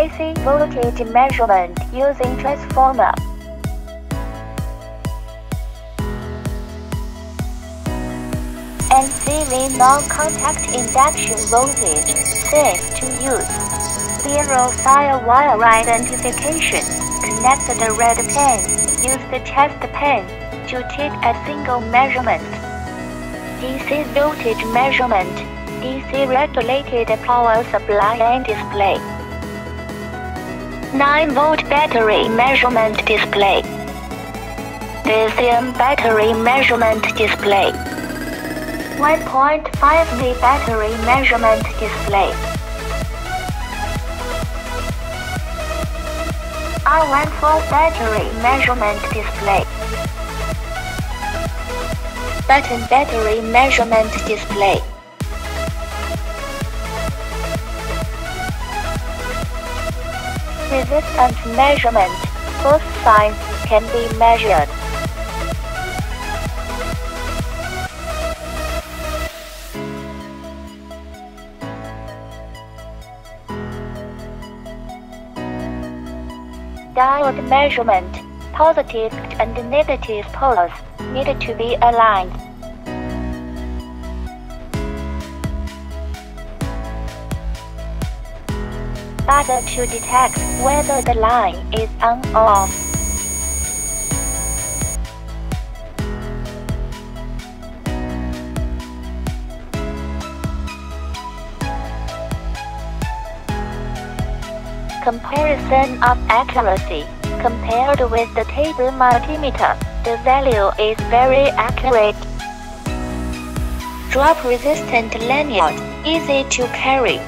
DC voltage measurement using transformer. And NCV non-contact induction voltage, safe to use. Zero firewire identification. Connect the red pin. Use the test pin to take a single measurement. DC voltage measurement. DC regulated power supply and display. 9 volt battery measurement display. Lithium battery measurement display. 1.5V battery measurement display. R14 battery measurement display. Button battery measurement display. Resistance measurement. Both sides can be measured. Diode measurement. Positive and negative poles need to be aligned. Buzzer to detect whether the line is on or off. Comparison of accuracy. Compared with the table multimeter, the value is very accurate. Drop resistant lanyard, easy to carry.